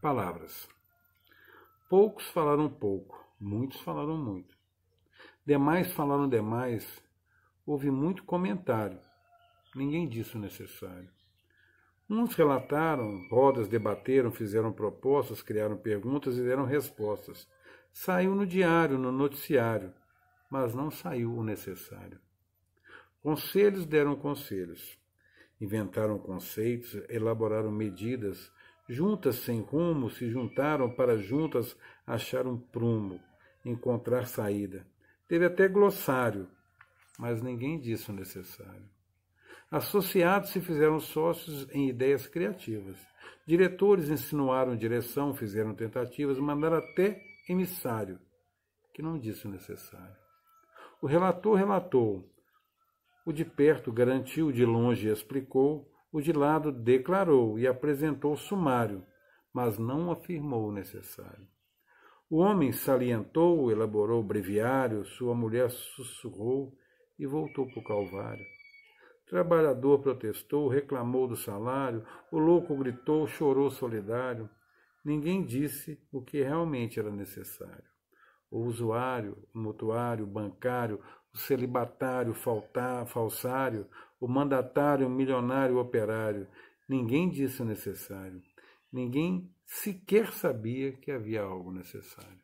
Palavras. Poucos falaram pouco, muitos falaram muito. Demais falaram demais, houve muito comentário. Ninguém disse o necessário. Uns relataram, rodas debateram, fizeram propostas, criaram perguntas e deram respostas. Saiu no diário, no noticiário, mas não saiu o necessário. Conselhos deram conselhos. Inventaram conceitos, elaboraram medidas, juntas sem rumo se juntaram para juntas achar um prumo, encontrar saída. Teve até glossário, mas ninguém disse o necessário. Associados se fizeram sócios em ideias criativas. Diretores insinuaram direção, fizeram tentativas, mandaram até emissário, que não disse o necessário. O relator relatou, o de perto garantiu, de longe explicou, o de lado declarou e apresentou sumário, mas não afirmou o necessário. O homem salientou, elaborou breviário, sua mulher sussurrou e voltou para o Calvário. O trabalhador protestou, reclamou do salário, o louco gritou, chorou solidário. Ninguém disse o que realmente era necessário. O usuário, o mutuário, o bancário, o celibatário, faltar, falsário, o mandatário, o milionário, o operário. Ninguém disse o necessário. Ninguém sequer sabia que havia algo necessário.